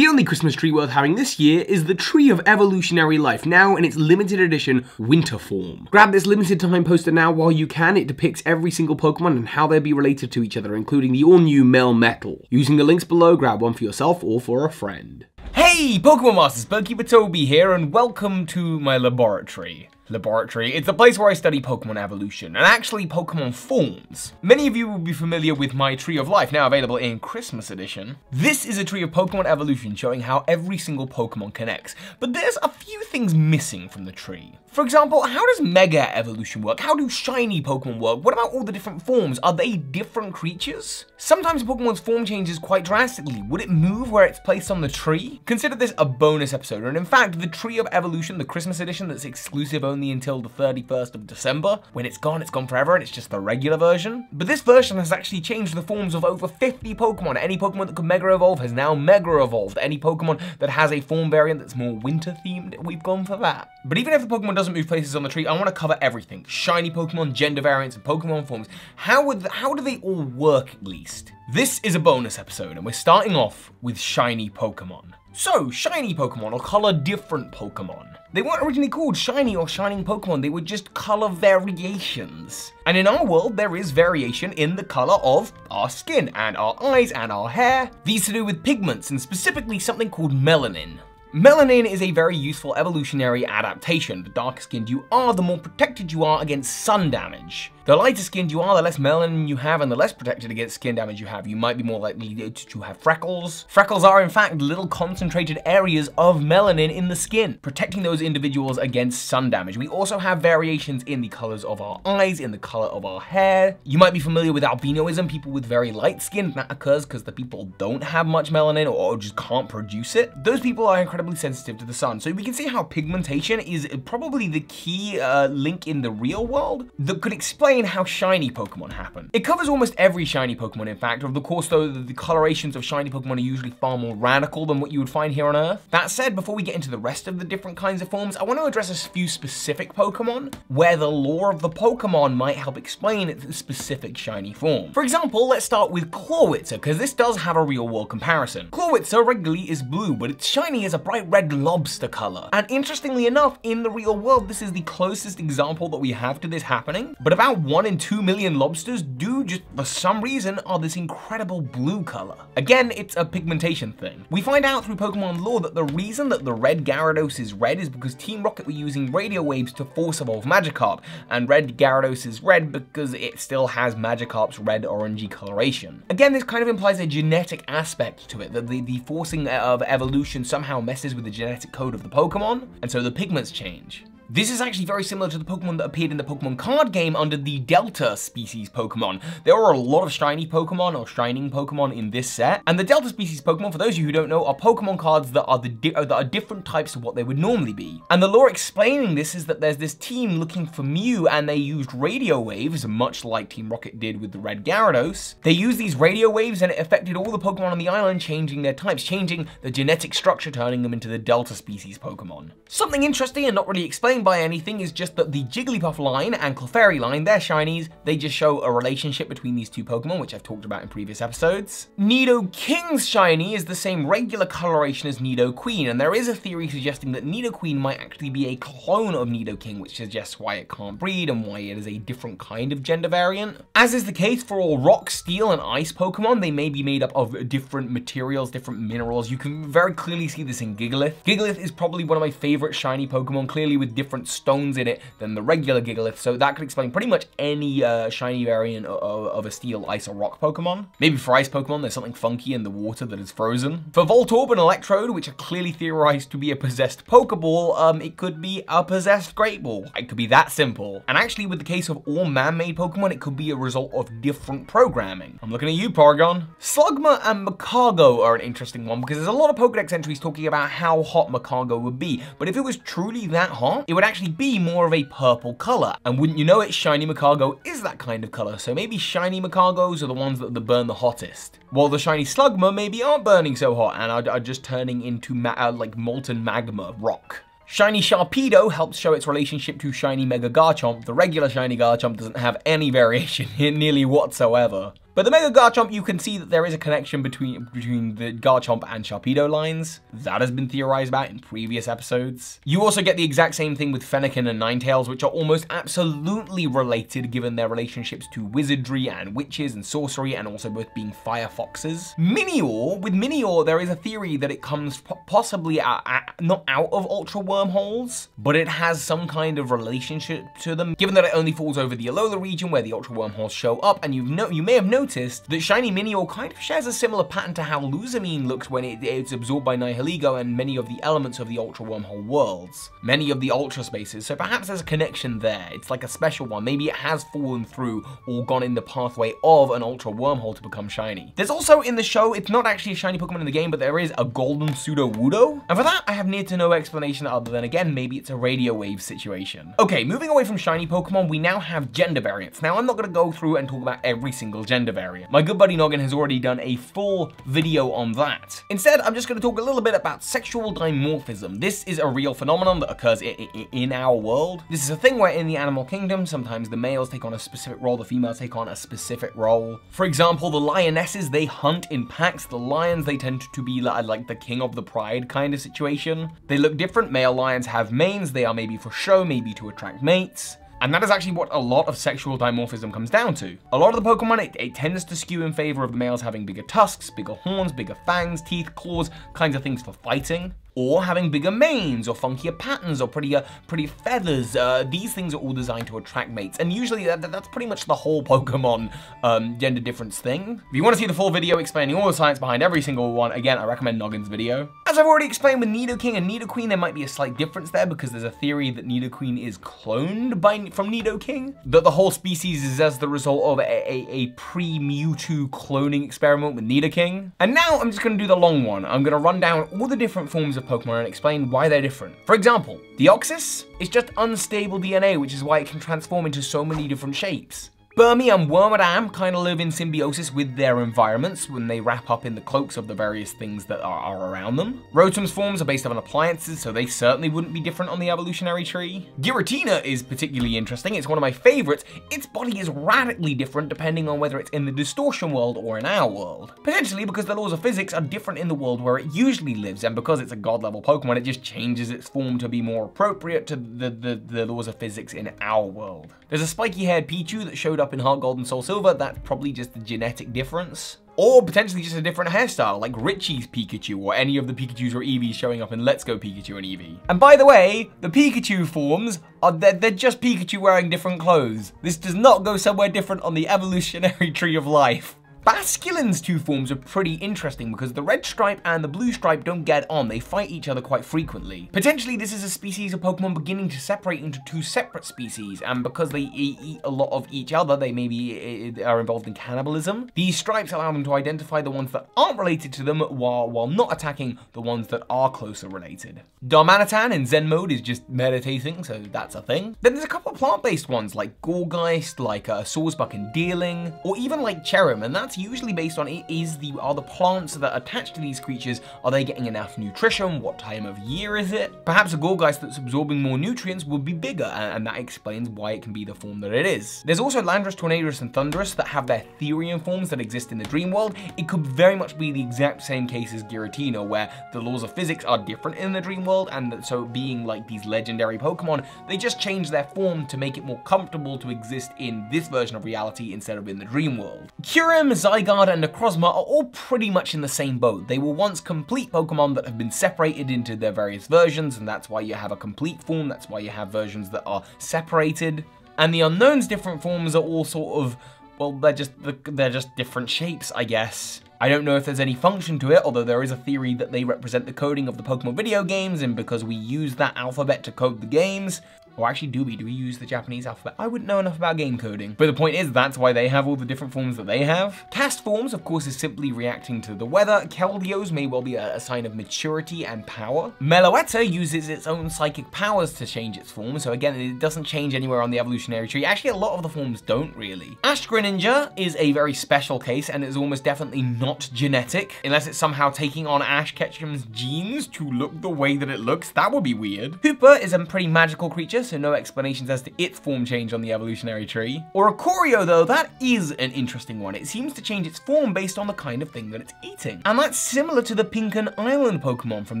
The only Christmas tree worth having this year is the Tree of Evolutionary Life, now in its limited edition winter form. Grab this limited time poster now while you can. It depicts every single Pokemon and how they'll be related to each other, including the all-new Melmetal. Using the links below, grab one for yourself or for a friend. Hey, Pokemon Masters, Bird Keeper Toby here, and welcome to my laboratory laboratory. It's the place where I study Pokemon evolution, and actually Pokemon forms. Many of you will be familiar with my Tree of Life, now available in Christmas edition. This is a tree of Pokemon evolution showing how every single Pokemon connects, but there's a few things missing from the tree. For example, how does Mega Evolution work? How do shiny Pokemon work? What about all the different forms? Are they different creatures? Sometimes a Pokemon's form changes quite drastically. Would it move where it's placed on the tree? Consider this a bonus episode, and in fact, the Tree of Evolution, the Christmas edition that's exclusive only until the 31st of December, when it's gone, it's gone forever, and it's just the regular version. But this version has actually changed the forms of over 50 Pokemon. Any Pokemon that could Mega Evolve has now Mega Evolved. Any Pokemon that has a form variant that's more winter themed, we've gone for that. But even if the Pokemon doesn't move places on the tree, I want to cover everything. Shiny Pokemon, gender variants, and Pokemon forms. How, would how do they all work at least? This is a bonus episode, and we're starting off with shiny Pokemon. So, shiny Pokemon or color different Pokemon. They weren't originally called shiny or shining Pokemon, they were just color variations. And in our world, there is variation in the color of our skin and our eyes and our hair. These to do with pigments and specifically something called melanin. Melanin is a very useful evolutionary adaptation. The darker skinned you are, the more protected you are against sun damage. The lighter skinned you are, the less melanin you have and the less protected against skin damage you have. You might be more likely to have freckles. Freckles are in fact little concentrated areas of melanin in the skin, protecting those individuals against sun damage. We also have variations in the colors of our eyes, in the color of our hair. You might be familiar with albinoism, people with very light skin. That occurs because the people don't have much melanin or just can't produce it. Those people are incredibly sensitive to the sun. So we can see how pigmentation is probably the key uh, link in the real world that could explain explain how shiny Pokemon happen. It covers almost every shiny Pokemon, in fact. Of the course, though, the colorations of shiny Pokemon are usually far more radical than what you would find here on Earth. That said, before we get into the rest of the different kinds of forms, I want to address a few specific Pokemon where the lore of the Pokemon might help explain the specific shiny form. For example, let's start with Clawitzer, because this does have a real-world comparison. Clawitzer regularly is blue, but it's shiny is a bright red lobster color. And interestingly enough, in the real world, this is the closest example that we have to this happening. But about one in two million lobsters do just, for some reason, are this incredible blue color. Again, it's a pigmentation thing. We find out through Pokemon lore that the reason that the red Gyarados is red is because Team Rocket were using radio waves to force evolve Magikarp, and red Gyarados is red because it still has Magikarp's red orangey coloration. Again, this kind of implies a genetic aspect to it, that the, the forcing of evolution somehow messes with the genetic code of the Pokemon, and so the pigments change. This is actually very similar to the Pokemon that appeared in the Pokemon card game under the Delta species Pokemon. There are a lot of shiny Pokemon or shining Pokemon in this set, and the Delta species Pokemon, for those of you who don't know, are Pokemon cards that are the uh, that are different types of what they would normally be. And the lore explaining this is that there's this team looking for Mew, and they used radio waves, much like Team Rocket did with the Red Gyarados. They used these radio waves, and it affected all the Pokemon on the island, changing their types, changing the genetic structure, turning them into the Delta species Pokemon. Something interesting and not really explained by anything is just that the Jigglypuff line and Clefairy line, they're shinies, they just show a relationship between these two Pokemon, which I've talked about in previous episodes. Nidoking's shiny is the same regular coloration as Nidoqueen, and there is a theory suggesting that Nidoqueen might actually be a clone of Nidoking, which suggests why it can't breed and why it is a different kind of gender variant. As is the case for all rock, steel, and ice Pokemon, they may be made up of different materials, different minerals. You can very clearly see this in Gigalith. Gigalith is probably one of my favorite shiny Pokemon, clearly with different different stones in it than the regular Gigalith, so that could explain pretty much any uh, shiny variant of, of, a Steel, Ice, or Rock Pokemon. Maybe for Ice Pokemon, there's something funky in the water that is frozen. For Voltorb and Electrode, which are clearly theorized to be a possessed Pokeball, um, it could be a possessed Great Ball. It could be that simple. And actually, with the case of all man-made Pokemon, it could be a result of different programming. I'm looking at you, Porygon. Slugma and Magcargo are an interesting one because there's a lot of Pokedex entries talking about how hot Magcargo would be, but if it was truly that hot, it would actually be more of a purple color. And wouldn't you know it, Shiny Magcargo is that kind of color. So maybe Shiny Magcargos are the ones that, burn the hottest. While the Shiny Slugma maybe aren't burning so hot and are, are just turning into uh, like molten magma rock. Shiny Sharpedo helps show its relationship to Shiny Mega Garchomp. The regular Shiny Garchomp doesn't have any variation nearly whatsoever. But the Mega Garchomp, you can see that there is a connection between between the Garchomp and Sharpedo lines. That has been theorized about in previous episodes. You also get the exact same thing with Fennekin and Ninetales, which are almost absolutely related given their relationships to wizardry and witches and sorcery, and also both being fire foxes. Minior, with Minior, there is a theory that it comes possibly out, not out of Ultra Wormholes, but it has some kind of relationship to them, given that it only falls over the Alola region where the Ultra Wormholes show up, and you've no you may have noticed that Shiny Minior kind of shares a similar pattern to how Lusamine looks when it, it's absorbed by Nihilego and many of the elements of the Ultra Wormhole worlds, many of the Ultra spaces, so perhaps there's a connection there. It's like a special one. Maybe it has fallen through or gone in the pathway of an Ultra Wormhole to become shiny. There's also in the show, it's not actually a shiny Pokemon in the game, but there is a Golden Sudowoodo, and for that, I have near to no explanation other than, again, maybe it's a radio wave situation. Okay, moving away from shiny Pokemon, we now have gender variants. Now, I'm not going to go through and talk about every single gender variant. My good buddy Gnoggin has already done a full video on that. Instead, I'm just going to talk a little bit about sexual dimorphism. This is a real phenomenon that occurs in our world. This is a thing where in the animal kingdom, sometimes the males take on a specific role, the females take on a specific role. For example, the lionesses, they hunt in packs. The lions, they tend to be like the king of the pride kind of situation. They look different. Male lions have manes. They are maybe for show, maybe to attract mates. And that is actually what a lot of sexual dimorphism comes down to. A lot of the Pokemon, it, it, tends to skew in favor of the males having bigger tusks, bigger horns, bigger fangs, teeth, claws, kinds of things for fighting or having bigger manes, or funkier patterns, or prettier, pretty feathers. Uh, these things are all designed to attract mates, and usually that, that's pretty much the whole Pokemon um, gender difference thing. If you want to see the full video explaining all the science behind every single one, again, I recommend Gnoggin's video. As I've already explained with Nidoking and Nidoqueen, there might be a slight difference there because there's a theory that Nidoqueen is cloned by from Nidoking, that the whole species is as the result of a, a, a pre-Mewtwo cloning experiment with Nidoking. And now I'm just going to do the long one. I'm going to run down all the different forms Pokemon and explain why they're different. For example, Deoxys is just unstable DNA, which is why it can transform into so many different shapes. Burmy and Wormadam kind of live in symbiosis with their environments when they wrap up in the cloaks of the various things that are, are, around them. Rotom's forms are based on appliances, so they certainly wouldn't be different on the evolutionary tree. Giratina is particularly interesting, it's one of my favorites. Its body is radically different depending on whether it's in the distortion world or in our world. Potentially because the laws of physics are different in the world where it usually lives, and because it's a god level Pokemon, it just changes its form to be more appropriate to the, the, the laws of physics in our world. There's a spiky haired Pichu that showed up in HeartGold and SoulSilver, that's probably just a genetic difference. Or potentially just a different hairstyle, like Richie's Pikachu, or any of the Pikachus or Eevees showing up in Let's Go Pikachu and Eevee. And by the way, the Pikachu forms, are they're, they're just Pikachu wearing different clothes. This does not go somewhere different on the evolutionary tree of life. Basculin's two forms are pretty interesting because the red stripe and the blue stripe don't get on, they fight each other quite frequently. Potentially this is a species of Pokemon beginning to separate into two separate species, and because they eat a lot of each other, they maybe are involved in cannibalism. These stripes allow them to identify the ones that aren't related to them while, while not attacking the ones that are closer related. Darmanitan in Zen mode is just meditating, so that's a thing. Then there's a couple of plant-based ones like Gourgeist, like uh, Sawsbuck and Deerling, or even like Cherrim, and that's that's usually based on it is the are the plants that are attached to these creatures, are they getting enough nutrition? What time of year is it? Perhaps a Gourgeist that's absorbing more nutrients would be bigger, and, that explains why it can be the form that it is. There's also Landorus, Tornadus, and Thundurus that have their Therian forms that exist in the dream world. It could very much be the exact same case as Giratina, where the laws of physics are different in the dream world, and so being like these legendary Pokemon, they just change their form to make it more comfortable to exist in this version of reality instead of in the dream world. Kyurem Zygarde and Necrozma are all pretty much in the same boat. They were once complete Pokemon that have been separated into their various versions, and that's why you have a complete form, that's why you have versions that are separated. And the Unown's different forms are all sort of, well, they're just, they're just different shapes, I guess. I don't know if there's any function to it, although there is a theory that they represent the coding of the Pokemon video games, and because we use that alphabet to code the games, or actually, do we? Do we use the Japanese alphabet? I wouldn't know enough about game coding. But the point is, that's why they have all the different forms that they have. Castform's, of course, is simply reacting to the weather. Keldeo may well be a, a sign of maturity and power. Meloetta uses its own psychic powers to change its form, so again, it doesn't change anywhere on the evolutionary tree. Actually, a lot of the forms don't really. Ash Greninja is a very special case, and is almost definitely not genetic, unless it's somehow taking on Ash Ketchum's genes to look the way that it looks. That would be weird. Hoopa is a pretty magical creature, so no explanations as to its form change on the evolutionary tree. Or a Oricorio though, that is an interesting one. It seems to change its form based on the kind of thing that it's eating. And that's similar to the Pinkan Island Pokemon from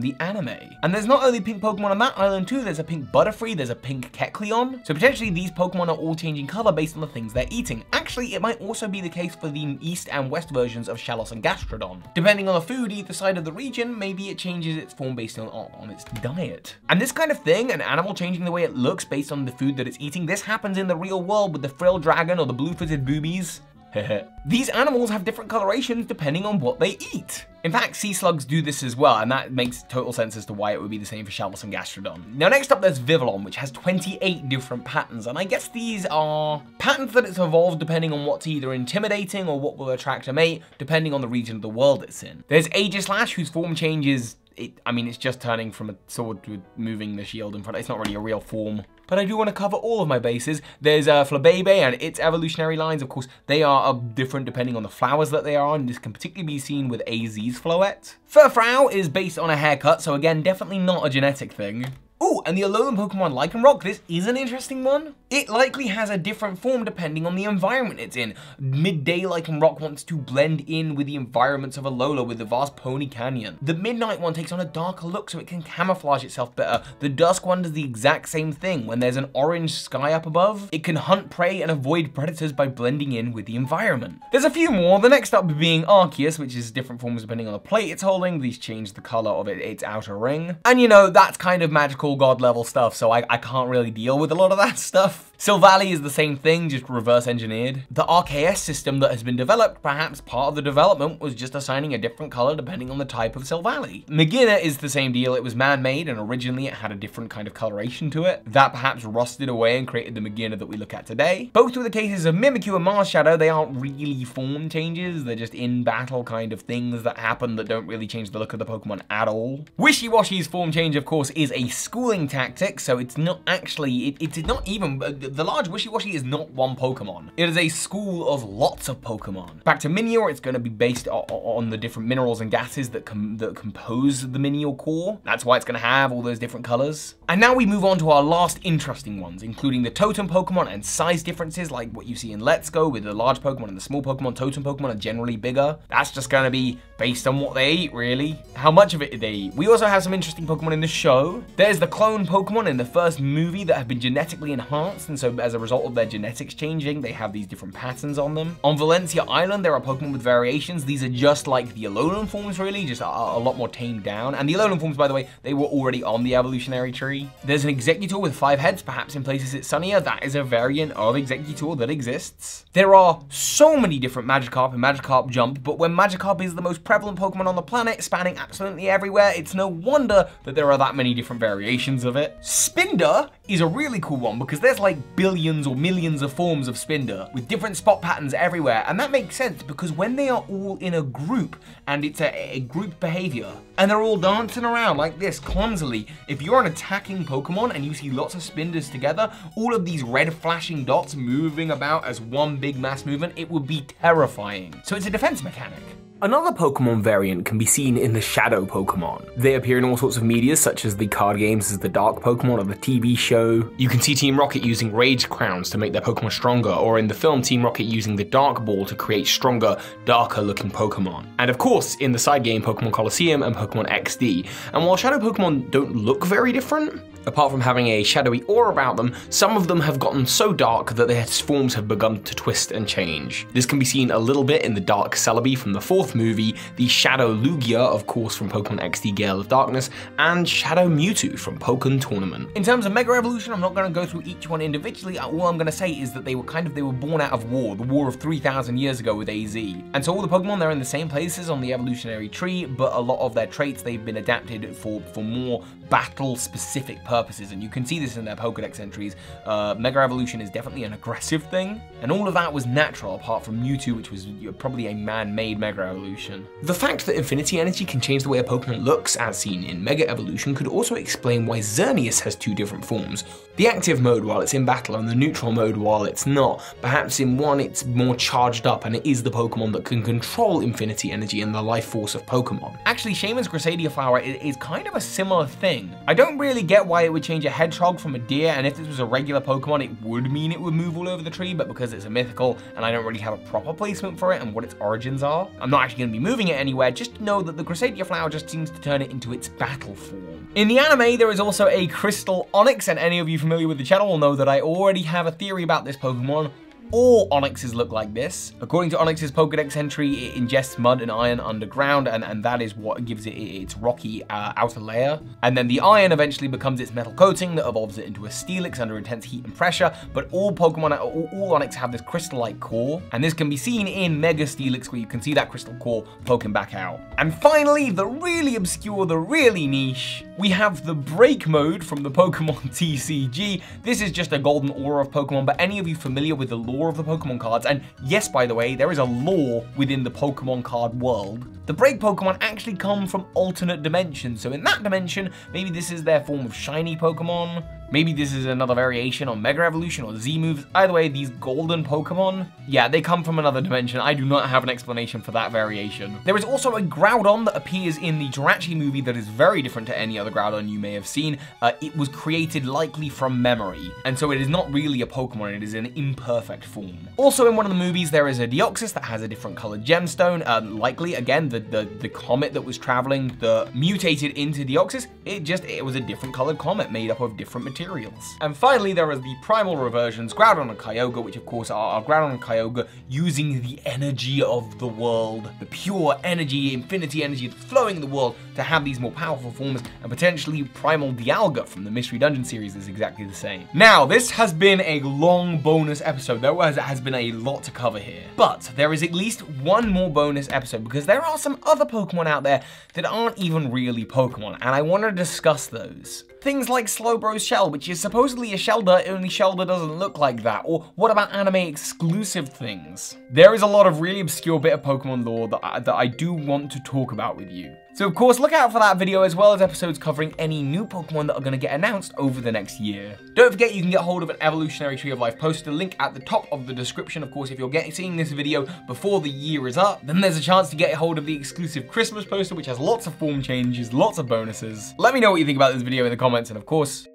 the anime. And there's not only pink Pokemon on that island too, there's a pink Butterfree, there's a pink Kecleon. So potentially these Pokemon are all changing color based on the things they're eating. Actually, it might also be the case for the east and west versions of Shellos and Gastrodon. Depending on the food either side of the region, maybe it changes its form based on, on its diet. And this kind of thing, an animal changing the way it looks based on the food that it's eating, this happens in the real world with the frill dragon or the blue-footed boobies. These animals have different colorations depending on what they eat. In fact, sea slugs do this as well, and that makes total sense as to why it would be the same for Shellos and Gastrodon. Now next up there's Vivillon, which has 28 different patterns, and I guess these are patterns that it's evolved depending on what's either intimidating or what will attract a mate, depending on the region of the world it's in. There's Aegislash, whose form changes it, I mean, it's just turning from a sword to moving the shield in front. It's not really a real form. But I do want to cover all of my bases. There's uh, Flabebe and its evolutionary lines. Of course, they are uh, different depending on the flowers that they are on. This can particularly be seen with AZ's Floette. Furfrou is based on a haircut, so again, definitely not a genetic thing. Oh, and the Alolan Pokemon Lycanroc, this is an interesting one. It likely has a different form depending on the environment it's in. Midday Lycanroc wants to blend in with the environments of Alola with the vast Poni Canyon. The Midnight one takes on a darker look so it can camouflage itself better. The Dusk one does the exact same thing. When there's an orange sky up above, it can hunt prey and avoid predators by blending in with the environment. There's a few more, the next up being Arceus, which is different forms depending on the plate it's holding. These change the color of it, its outer ring. And you know, that's kind of magical god level stuff, so I, I can't really deal with a lot of that stuff. Silvally is the same thing, just reverse engineered. The RKS system that has been developed, perhaps part of the development was just assigning a different color depending on the type of Silvally. Magearna is the same deal, it was man-made and originally it had a different kind of coloration to it. That perhaps rusted away and created the Magearna that we look at today. Both of the cases of Mimikyu and Marshadow, they aren't really form changes, they're just in battle kind of things that happen that don't really change the look of the Pokemon at all. Wishiwashi's form change, of course, is a schooling tactic, so it's not actually, it, it's not even, uh, the large Wishiwashi is not one Pokemon. It is a school of lots of Pokemon. Back to Minior, it's going to be based on the different minerals and gases that, com that compose the Minior core. That's why it's going to have all those different colors. And now we move on to our last interesting ones, including the totem Pokemon and size differences like what you see in Let's Go with the large Pokemon and the small Pokemon. Totem Pokemon are generally bigger. That's just going to be based on what they eat, really. How much of it they eat. We also have some interesting Pokemon in the show. There's the clone Pokemon in the first movie that have been genetically enhanced, and so as a result of their genetics changing, they have these different patterns on them. On Valencia Island, there are Pokemon with variations. These are just like the Alolan forms, really, just a, a lot more tamed down. And the Alolan forms, by the way, they were already on the evolutionary tree. There's an Exeggutor with five heads, perhaps in places it's sunnier. That is a variant of Exeggutor that exists. There are so many different Magikarp and Magikarp Jump, but when Magikarp is the most prevalent Pokemon on the planet, spanning absolutely everywhere, it's no wonder that there are that many different variations of it. Spinda is a really cool one because there's like billions or millions of forms of Spinda with different spot patterns everywhere. And that makes sense because when they are all in a group and it's a, a group behavior and they're all dancing around like this clumsily, if you're an attacking Pokemon and you see lots of Spindas together, all of these red flashing dots moving about as one big mass movement, it would be terrifying. So it's a defense mechanic. Another Pokemon variant can be seen in the Shadow Pokemon. They appear in all sorts of media, such as the card games as the Dark Pokemon or the TV show. You can see Team Rocket using Rage Crowns to make their Pokemon stronger, or in the film Team Rocket using the Dark Ball to create stronger, darker looking Pokemon. And of course, in the side game Pokemon Colosseum and Pokemon XD. And while Shadow Pokemon don't look very different, Apart from having a shadowy aura about them, some of them have gotten so dark that their forms have begun to twist and change. This can be seen a little bit in the Dark Celebi from the fourth movie, the Shadow Lugia, of course, from Pokemon XD Gale of Darkness, and Shadow Mewtwo from Pokken Tournament. In terms of Mega Evolution, I'm not going to go through each one individually. Uh, all I'm going to say is that they were kind of, they were born out of war, the war of 3,000 years ago with AZ. And so all the Pokemon, they're in the same places on the evolutionary tree, but a lot of their traits, they've been adapted for, for more battle-specific purposes, and you can see this in their Pokedex entries. Uh, Mega Evolution is definitely an aggressive thing, and all of that was natural, apart from Mewtwo, which was probably a man-made Mega Evolution. The fact that Infinity Energy can change the way a Pokemon looks, as seen in Mega Evolution, could also explain why Xerneas has two different forms. The active mode while it's in battle, and the neutral mode while it's not. Perhaps in one it's more charged up, and it is the Pokemon that can control Infinity Energy and the life force of Pokemon. Actually, Shaymin's Gracidea Flower is kind of a similar thing. I don't really get why it would change a hedgehog from a deer, and if this was a regular Pokemon, it would mean it would move all over the tree, but because it's a mythical and I don't really have a proper placement for it and what its origins are, I'm not actually going to be moving it anywhere, just know that the Gracidea flower just seems to turn it into its battle form. In the anime, there is also a Crystal Onix, and any of you familiar with the channel will know that I already have a theory about this Pokemon all Onixes look like this. According to Onix's Pokedex entry, it ingests mud and iron underground, and, and that is what gives it its rocky uh, outer layer. And then the iron eventually becomes its metal coating that evolves it into a Steelix under intense heat and pressure, but all Pokemon, all, all Onix have this crystal-like core, and this can be seen in Mega Steelix, where you can see that crystal core poking back out. And finally, the really obscure, the really niche, we have the Break mode from the Pokemon TCG. This is just a golden aura of Pokemon, but any of you familiar with the lore lore of the Pokemon cards, and yes, by the way, there is a lore within the Pokemon card world. The break Pokemon actually come from alternate dimensions, so in that dimension, maybe this is their form of shiny Pokemon, Maybe this is another variation on Mega Evolution or Z moves. Either way, these golden Pokemon, yeah, they come from another dimension. I do not have an explanation for that variation. There is also a Groudon that appears in the Jirachi movie that is very different to any other Groudon you may have seen. Uh, it was created likely from memory, and so it is not really a Pokemon, it is an imperfect form. Also in one of the movies, there is a Deoxys that has a different colored gemstone. Uh, likely, again, the, the, the comet that was traveling, the mutated into Deoxys, it just, it was a different colored comet made up of different materials materials. And finally, there are the primal reversions, Groudon and Kyogre, which of course are Groudon and Kyogre using the energy of the world, the pure energy, infinity energy that's flowing in the world to have these more powerful forms, and potentially Primal Dialga from the Mystery Dungeon series is exactly the same. Now, this has been a long bonus episode. There was, has been a lot to cover here, but there is at least one more bonus episode because there are some other Pokemon out there that aren't even really Pokemon, and I want to discuss those. Things like Slowbro's Shell, which is supposedly a Shellder, only Shellder doesn't look like that. Or what about anime exclusive things? There is a lot of really obscure bit of Pokemon lore that I, that I do want to talk about with you. So of course, look out for that video as well as episodes covering any new Pokemon that are going to get announced over the next year. Don't forget you can get hold of an Evolutionary Tree of Life poster link at the top of the description. Of course, if you're getting seeing this video before the year is up, then there's a chance to get hold of the exclusive Christmas poster, which has lots of form changes, lots of bonuses. Let me know what you think about this video in the comments, and of course,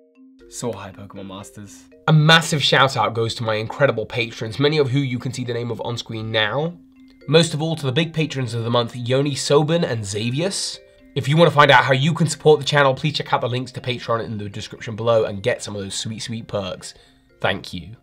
so hi Pokemon Masters. A massive shout out goes to my incredible patrons, many of who you can see the name of on screen now. Most of all to the big patrons of the month, Yoni Sobin and Xavis. If you want to find out how you can support the channel, please check out the links to Patreon in the description below and get some of those sweet, sweet perks. Thank you.